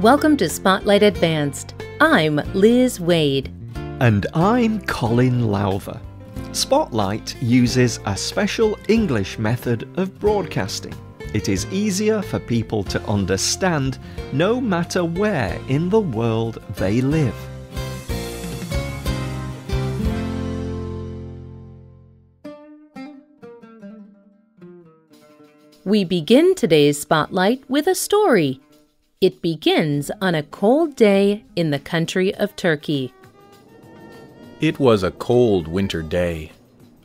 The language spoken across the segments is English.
Welcome to Spotlight Advanced. I'm Liz Waid. And I'm Colin Lowther. Spotlight uses a special English method of broadcasting. It is easier for people to understand no matter where in the world they live. We begin today's spotlight with a story. It begins on a cold day in the country of Turkey. It was a cold winter day.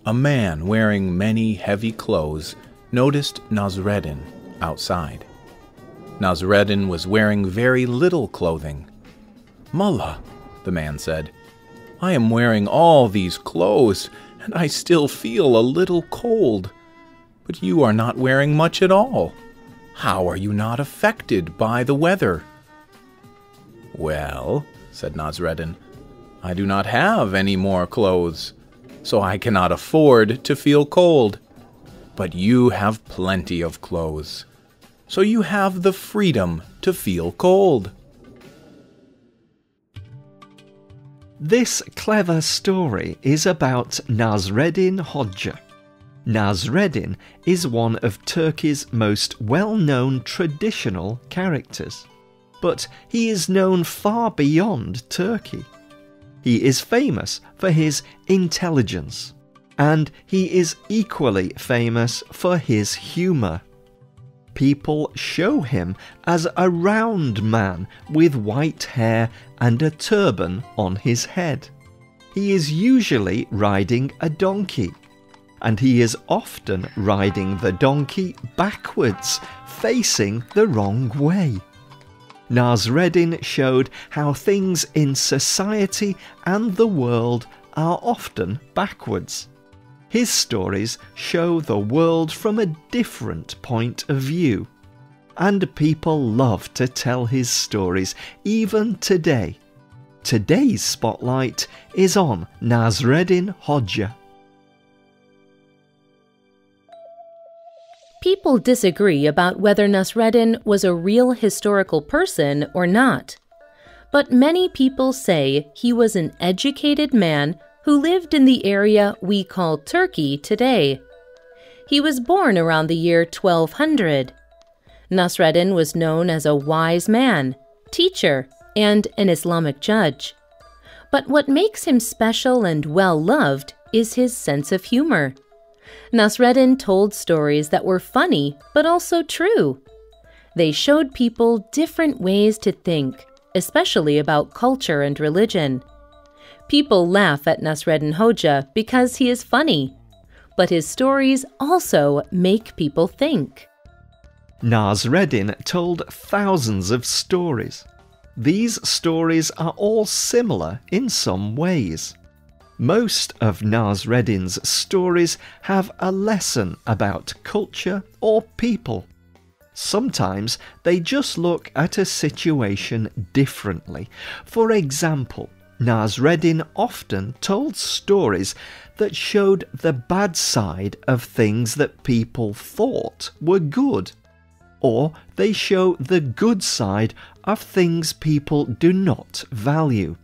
A man wearing many heavy clothes noticed Nasreddin outside. Nasreddin was wearing very little clothing. Mullah, the man said, I am wearing all these clothes, and I still feel a little cold. But you are not wearing much at all. How are you not affected by the weather? Well, said Nasreddin, I do not have any more clothes, so I cannot afford to feel cold. But you have plenty of clothes, so you have the freedom to feel cold. This clever story is about Nasreddin Hodja. Nasreddin is one of Turkey's most well known traditional characters. But he is known far beyond Turkey. He is famous for his intelligence, and he is equally famous for his humour. People show him as a round man with white hair and a turban on his head. He is usually riding a donkey and he is often riding the donkey backwards, facing the wrong way. Nasreddin showed how things in society and the world are often backwards. His stories show the world from a different point of view. And people love to tell his stories, even today. Today's spotlight is on Nasreddin Hodja. People disagree about whether Nasreddin was a real historical person or not. But many people say he was an educated man who lived in the area we call Turkey today. He was born around the year 1200. Nasreddin was known as a wise man, teacher, and an Islamic judge. But what makes him special and well loved is his sense of humor. Nasreddin told stories that were funny but also true. They showed people different ways to think, especially about culture and religion. People laugh at Nasreddin Hodja because he is funny, but his stories also make people think. Nasreddin told thousands of stories. These stories are all similar in some ways. Most of Nasreddin's stories have a lesson about culture or people. Sometimes they just look at a situation differently. For example, Nasreddin often told stories that showed the bad side of things that people thought were good. Or they show the good side of things people do not value.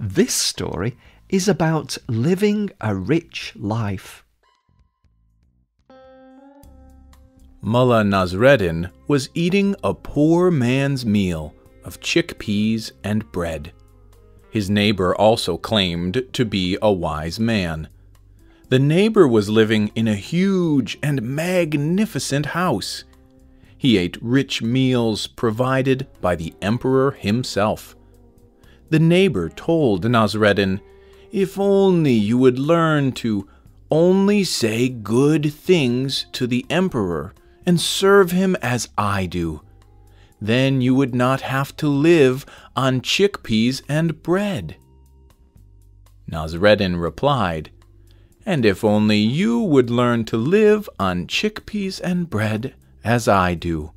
This story is about living a rich life. Mullah Nasreddin was eating a poor man's meal of chickpeas and bread. His neighbor also claimed to be a wise man. The neighbor was living in a huge and magnificent house. He ate rich meals provided by the emperor himself. The neighbor told Nasreddin if only you would learn to only say good things to the emperor and serve him as I do. Then you would not have to live on chickpeas and bread. Nasreddin replied, And if only you would learn to live on chickpeas and bread as I do,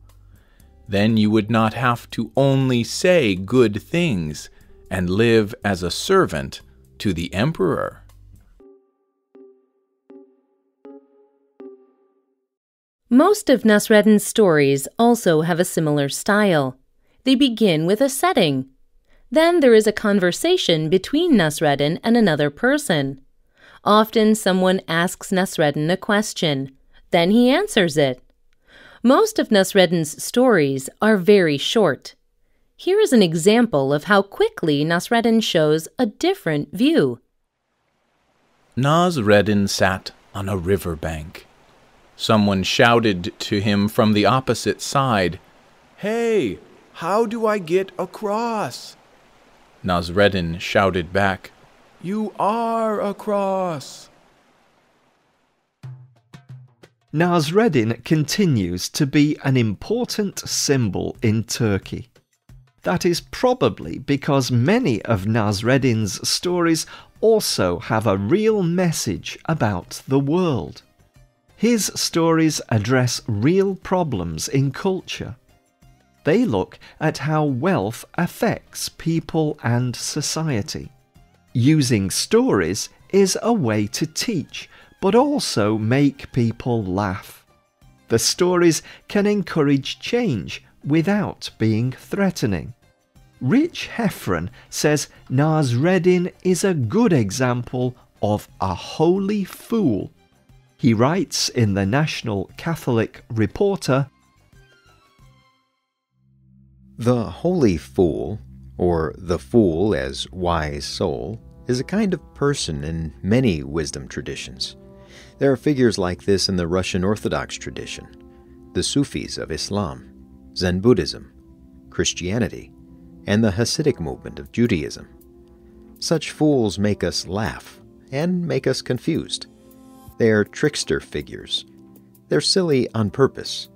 then you would not have to only say good things and live as a servant to the emperor. Most of Nasreddin's stories also have a similar style. They begin with a setting. Then there is a conversation between Nasreddin and another person. Often someone asks Nasreddin a question. Then he answers it. Most of Nasreddin's stories are very short. Here is an example of how quickly Nasreddin shows a different view. Nasreddin sat on a river bank. Someone shouted to him from the opposite side, Hey, how do I get across? Nasreddin shouted back, You are across. Nasreddin continues to be an important symbol in Turkey. That is probably because many of Nasreddin's stories also have a real message about the world. His stories address real problems in culture. They look at how wealth affects people and society. Using stories is a way to teach but also make people laugh. The stories can encourage change without being threatening. Rich Heffron says Nasreddin is a good example of a holy fool. He writes in the National Catholic Reporter The holy fool, or the fool as wise soul, is a kind of person in many wisdom traditions. There are figures like this in the Russian Orthodox tradition, the Sufis of Islam, Zen Buddhism, Christianity, and the Hasidic movement of Judaism. Such fools make us laugh and make us confused. They are trickster figures. They're silly on purpose.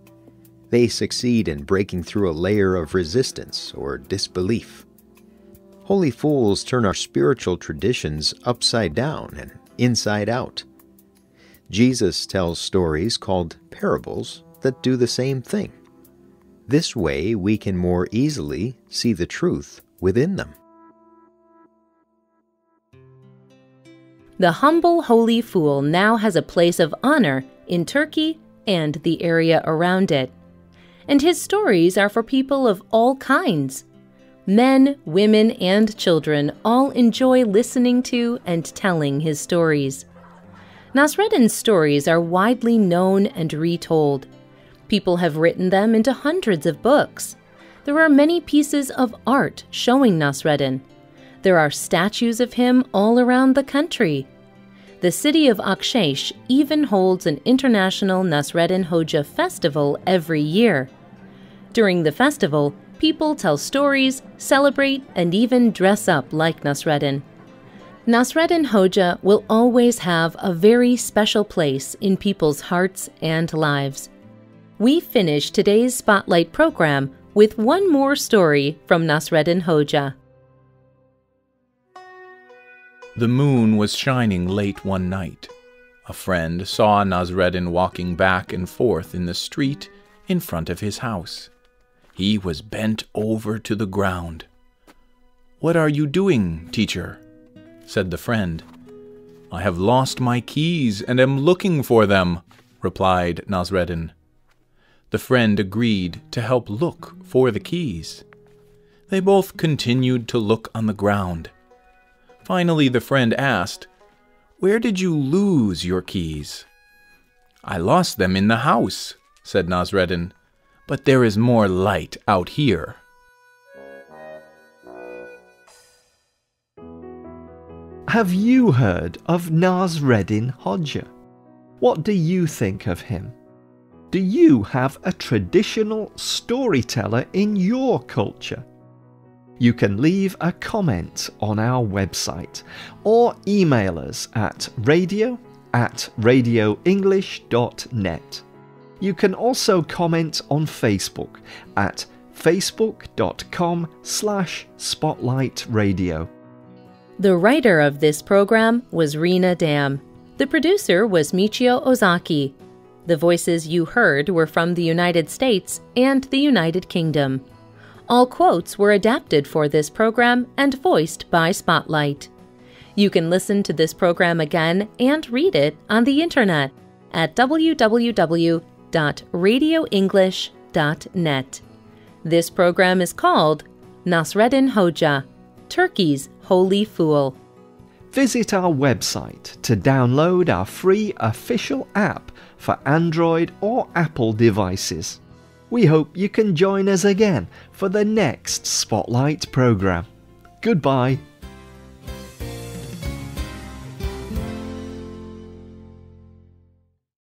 They succeed in breaking through a layer of resistance or disbelief. Holy fools turn our spiritual traditions upside down and inside out. Jesus tells stories called parables that do the same thing. This way, we can more easily see the truth within them. The humble holy fool now has a place of honor in Turkey and the area around it. And his stories are for people of all kinds. Men, women, and children all enjoy listening to and telling his stories. Nasreddin's stories are widely known and retold. People have written them into hundreds of books. There are many pieces of art showing Nasreddin. There are statues of him all around the country. The city of Akşehir even holds an international Nasreddin Hodja festival every year. During the festival, people tell stories, celebrate, and even dress up like Nasreddin. Nasreddin Hodja will always have a very special place in people's hearts and lives. We finish today's Spotlight program with one more story from Nasreddin Hodja. The moon was shining late one night. A friend saw Nasreddin walking back and forth in the street in front of his house. He was bent over to the ground. What are you doing, teacher? said the friend. I have lost my keys and am looking for them, replied Nasreddin. The friend agreed to help look for the keys. They both continued to look on the ground. Finally, the friend asked, Where did you lose your keys? I lost them in the house, said Nasreddin, but there is more light out here. Have you heard of Nasreddin Hodja? What do you think of him? Do you have a traditional storyteller in your culture? You can leave a comment on our website or email us at radio at radioenglish.net. You can also comment on Facebook at facebook.com slash spotlightradio. The writer of this program was Rena Dam. The producer was Michio Ozaki. The voices you heard were from the United States and the United Kingdom. All quotes were adapted for this program and voiced by Spotlight. You can listen to this program again and read it on the internet at www.radioenglish.net. This program is called Nasreddin Hodja, Turkey's Holy Fool. Visit our website to download our free official app for Android or Apple devices. We hope you can join us again for the next Spotlight program. Goodbye.